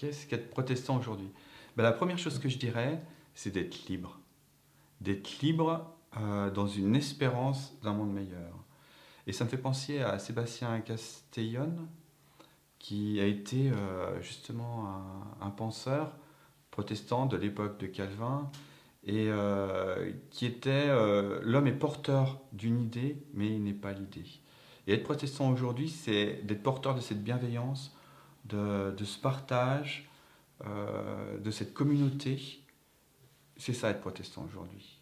Qu'est-ce qu'être protestant aujourd'hui ben, La première chose que je dirais, c'est d'être libre. D'être libre euh, dans une espérance d'un monde meilleur. Et ça me fait penser à Sébastien Castellon, qui a été euh, justement un, penseur protestant de l'époque de Calvin, et euh, qui était l'homme est porteur d'une idée, mais il n'est pas l'idée. Et être protestant aujourd'hui, c'est d'être porteur de cette bienveillance, de, ce partage, de cette communauté. C'est ça être protestant aujourd'hui.